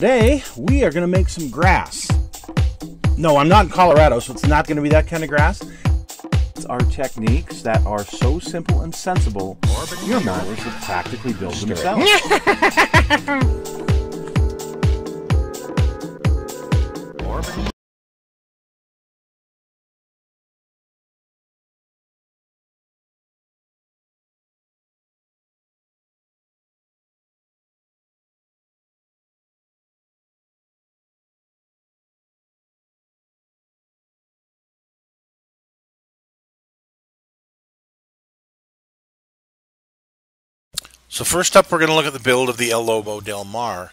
Today, we are going to make some grass. No, I'm not in Colorado, so it's not going to be that kind of grass. It's our techniques that are so simple and sensible, your mowers would practically build themselves. So first up, we're going to look at the build of the El Lobo Del Mar.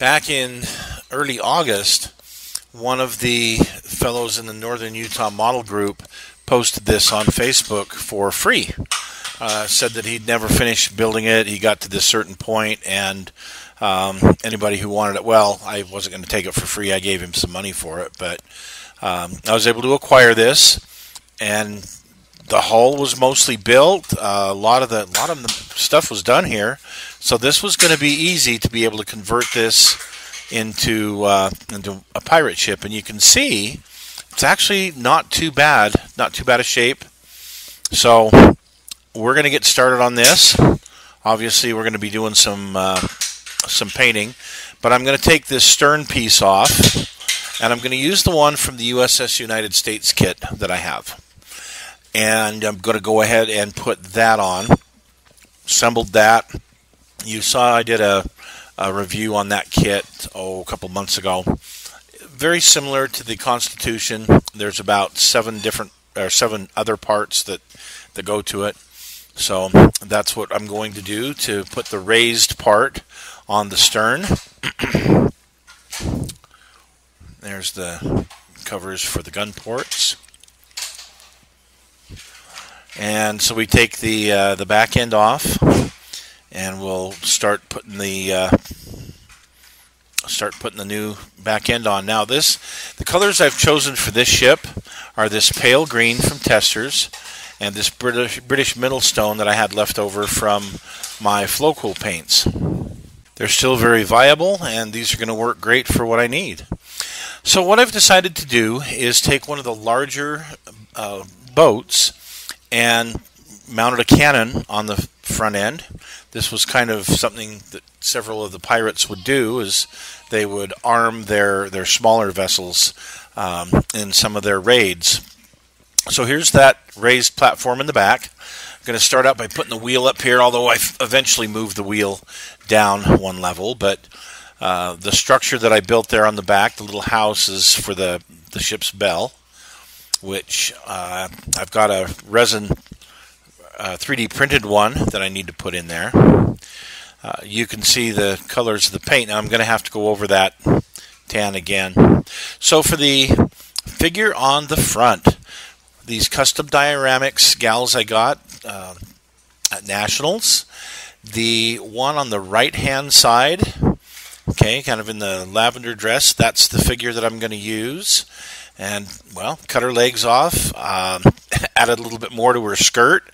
Back in early August, one of the fellows in the Northern Utah Model Group posted this on Facebook for free. Uh, said that he'd never finished building it. He got to this certain point, and um, anybody who wanted it, well, I wasn't going to take it for free. I gave him some money for it, but um, I was able to acquire this, and the hull was mostly built. Uh, a lot of the a lot of the stuff was done here, so this was going to be easy to be able to convert this into uh, into a pirate ship. And you can see it's actually not too bad, not too bad a shape. So we're going to get started on this. Obviously, we're going to be doing some uh, some painting, but I'm going to take this stern piece off, and I'm going to use the one from the USS United States kit that I have and I'm going to go ahead and put that on. Assembled that. You saw I did a, a review on that kit oh a couple months ago. Very similar to the Constitution. There's about seven different or seven other parts that that go to it. So that's what I'm going to do to put the raised part on the stern. There's the covers for the gun ports. And so we take the uh, the back end off, and we'll start putting the uh, start putting the new back end on. Now this the colors I've chosen for this ship are this pale green from Testors, and this British British middle stone that I had left over from my Floquil paints. They're still very viable, and these are going to work great for what I need. So what I've decided to do is take one of the larger uh, boats and mounted a cannon on the front end. This was kind of something that several of the pirates would do is they would arm their, their smaller vessels um, in some of their raids. So here's that raised platform in the back. I'm going to start out by putting the wheel up here, although I eventually moved the wheel down one level. But uh, the structure that I built there on the back, the little house, is for the, the ship's bell which uh, I've got a resin uh, 3D printed one that I need to put in there. Uh, you can see the colors of the paint. Now I'm going to have to go over that tan again. So for the figure on the front, these custom dioramics gals I got uh, at Nationals. The one on the right hand side, okay, kind of in the lavender dress, that's the figure that I'm going to use and well, cut her legs off, um, added a little bit more to her skirt,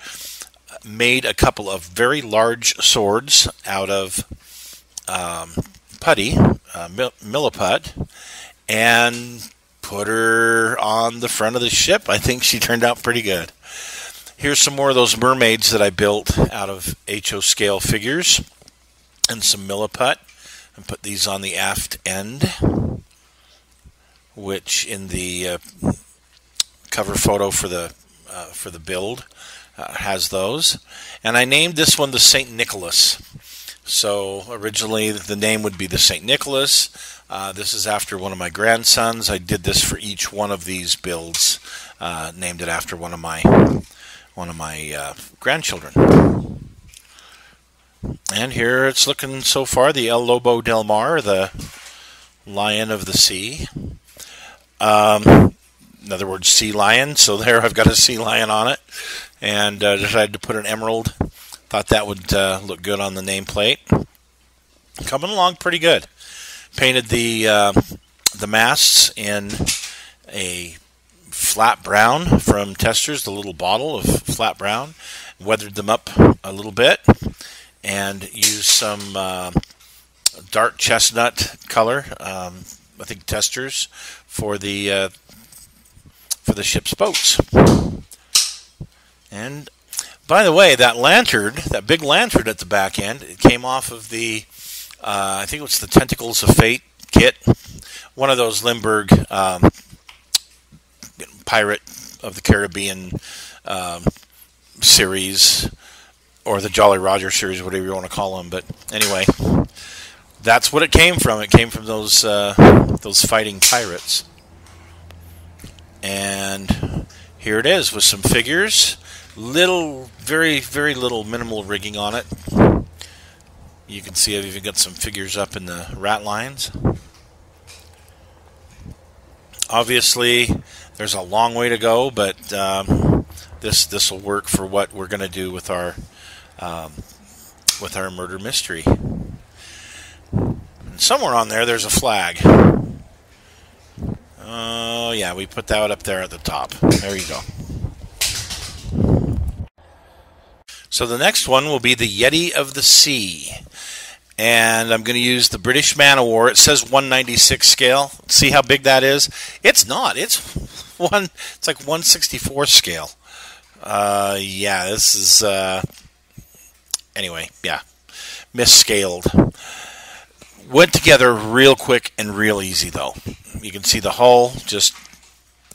made a couple of very large swords out of um, putty, uh, milliput, and put her on the front of the ship. I think she turned out pretty good. Here's some more of those mermaids that I built out of HO scale figures and some milliput and put these on the aft end which in the uh, cover photo for the uh, for the build uh, has those. And I named this one the Saint Nicholas. So originally the name would be the Saint Nicholas. Uh, this is after one of my grandsons. I did this for each one of these builds. Uh, named it after one of my one of my uh, grandchildren. And here it's looking so far the El Lobo del Mar, the lion of the sea. Um, in other words, sea lion. So there, I've got a sea lion on it, and uh, decided to put an emerald. Thought that would uh, look good on the nameplate. Coming along pretty good. Painted the uh, the masts in a flat brown from Testors, the little bottle of flat brown. Weathered them up a little bit, and used some uh, dark chestnut color. Um, I think Testors for the uh, for the ship's boats. And by the way, that lantern, that big lantern at the back end, it came off of the uh, I think it was the Tentacles of Fate kit, one of those Lindberg um, pirate of the Caribbean um, series or the Jolly Roger series, whatever you want to call them. But anyway, that's what it came from. It came from those uh, those fighting pirates. And here it is with some figures, little, very, very little minimal rigging on it. You can see I've even got some figures up in the rat lines. Obviously, there's a long way to go, but um, this this will work for what we're going to do with our um, with our murder mystery. And somewhere on there, there's a flag. Oh yeah, we put that up there at the top. There you go. So the next one will be the Yeti of the Sea. And I'm going to use the British Man of War. It says 196 scale. See how big that is? It's not. It's one. It's like 164 scale. Uh, yeah, this is. Uh, anyway, yeah, misscaled. Went together real quick and real easy though. You can see the hull just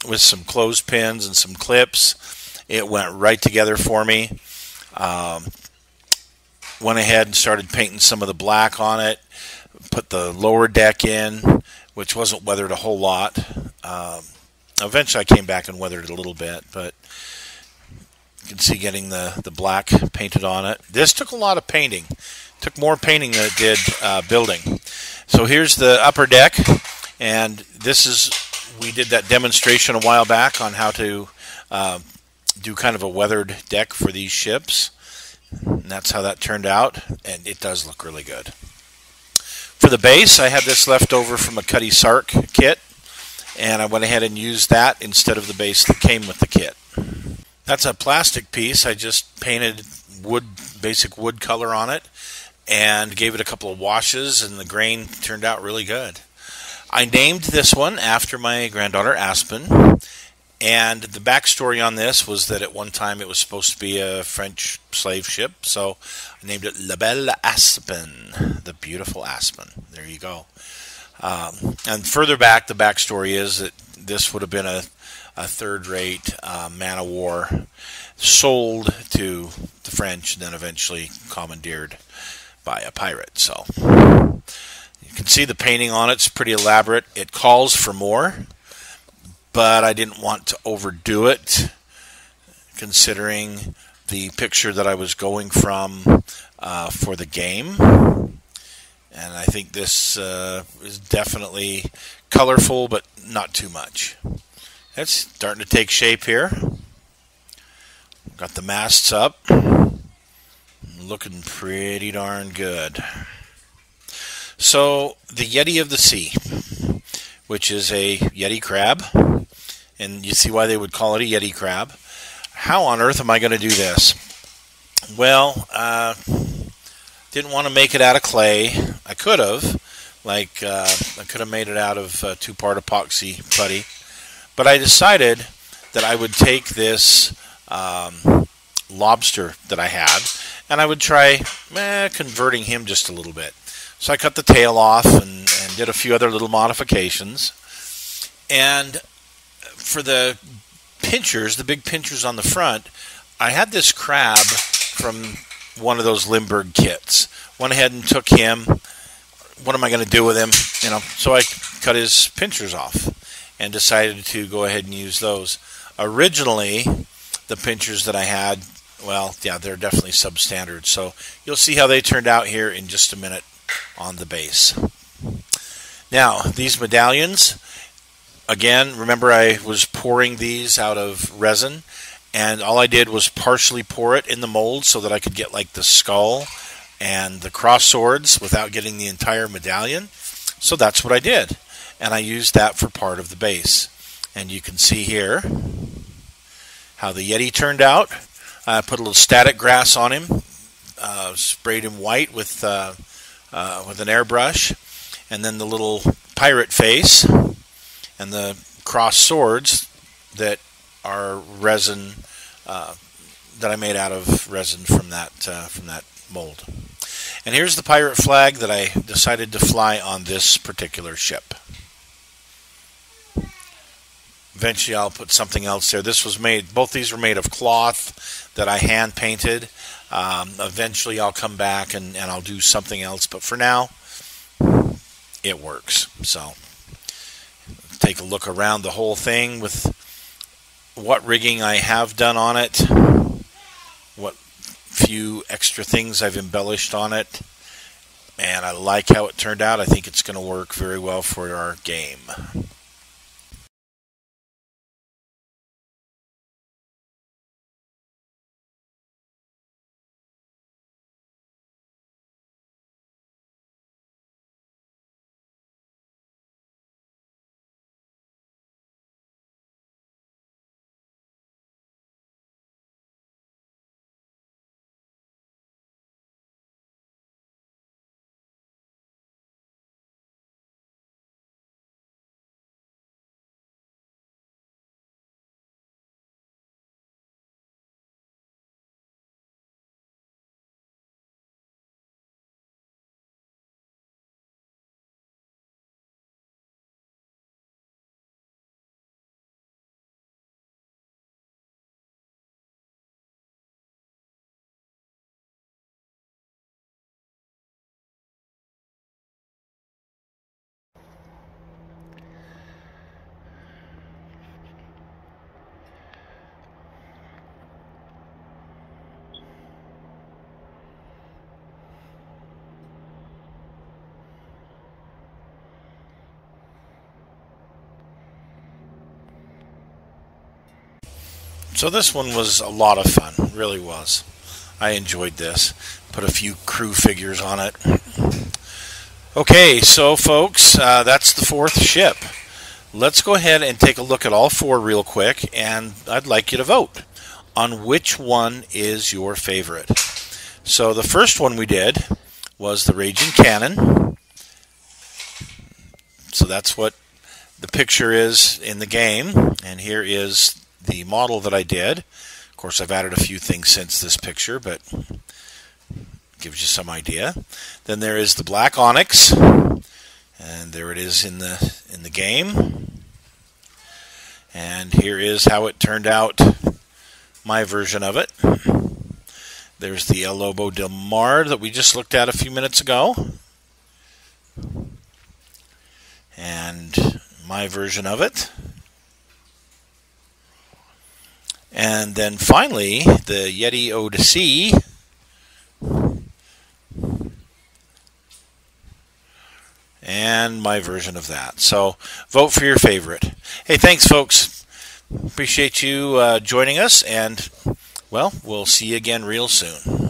with some clothespins and some clips. It went right together for me. Um, went ahead and started painting some of the black on it. Put the lower deck in, which wasn't weathered a whole lot. Um, eventually, I came back and weathered it a little bit, but you can see getting the, the black painted on it. This took a lot of painting. Took more painting than it did uh, building. So here's the upper deck, and this is we did that demonstration a while back on how to uh, do kind of a weathered deck for these ships. And that's how that turned out, and it does look really good. For the base, I had this left over from a Cutty Sark kit, and I went ahead and used that instead of the base that came with the kit. That's a plastic piece. I just painted wood, basic wood color on it, and gave it a couple of washes, and the grain turned out really good. I named this one after my granddaughter Aspen, and the backstory on this was that at one time it was supposed to be a French slave ship, so I named it La Belle Aspen, the beautiful Aspen. There you go. Um, and further back, the backstory is that this would have been a, a third rate uh, man of war sold to the French and then eventually commandeered by a pirate. So you can see the painting on it's pretty elaborate. It calls for more but I didn't want to overdo it considering the picture that I was going from uh, for the game. And I think this uh, is definitely colorful, but not too much. It's starting to take shape here. Got the masts up. Looking pretty darn good. So, the Yeti of the Sea, which is a Yeti crab and you see why they would call it a Yeti crab. How on earth am I going to do this? Well, uh, didn't want to make it out of clay. I could have, like uh, I could have made it out of uh, two-part epoxy putty, but I decided that I would take this um, lobster that I had, and I would try eh, converting him just a little bit. So I cut the tail off and, and did a few other little modifications, and for the pinchers, the big pinchers on the front, I had this crab from one of those Lindberg kits. Went ahead and took him. What am I going to do with him? You know, so I cut his pinchers off and decided to go ahead and use those. Originally, the pinchers that I had, well, yeah, they're definitely substandard. So you'll see how they turned out here in just a minute on the base. Now, these medallions, Again, remember I was pouring these out of resin, and all I did was partially pour it in the mold so that I could get like the skull and the cross swords without getting the entire medallion. So that's what I did, and I used that for part of the base. And you can see here how the Yeti turned out. I put a little static grass on him, uh, sprayed him white with uh, uh, with an airbrush, and then the little pirate face, and the cross swords that are resin uh, that I made out of resin from that uh, from that mold. And here's the pirate flag that I decided to fly on this particular ship. Eventually, I'll put something else there. This was made. Both these were made of cloth that I hand painted. Um, eventually, I'll come back and, and I'll do something else. But for now, it works. So, take a look around the whole thing with what rigging I have done on it, what few extra things I've embellished on it, and I like how it turned out. I think it's going to work very well for our game. So this one was a lot of fun, really was. I enjoyed this. Put a few crew figures on it. Okay, so folks, uh, that's the fourth ship. Let's go ahead and take a look at all four real quick, and I'd like you to vote on which one is your favorite. So the first one we did was the Raging Cannon. So that's what the picture is in the game, and here is the model that I did. Of course, I've added a few things since this picture, but gives you some idea. Then there is the black onyx, and there it is in the in the game. And here is how it turned out, my version of it. There's the El Lobo del Mar that we just looked at a few minutes ago. And my version of it. And then finally, the Yeti of the Sea. And my version of that. So vote for your favorite. Hey, thanks, folks. Appreciate you uh, joining us. And, well, we'll see you again real soon.